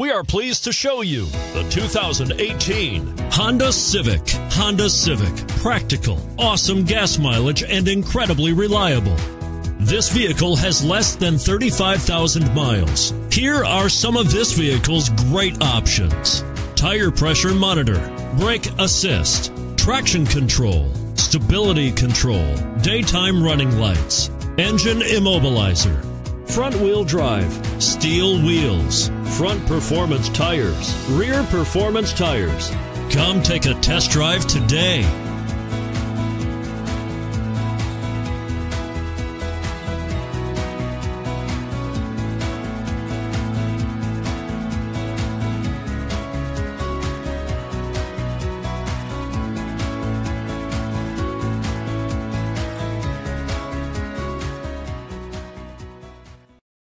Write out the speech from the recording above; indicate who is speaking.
Speaker 1: We are pleased to show you the 2018 Honda Civic. Honda Civic. Practical, awesome gas mileage, and incredibly reliable. This vehicle has less than 35,000 miles. Here are some of this vehicle's great options. Tire pressure monitor, brake assist, traction control, stability control, daytime running lights, engine immobilizer, front wheel drive, steel wheels, front performance tires, rear performance tires. Come take a test drive today.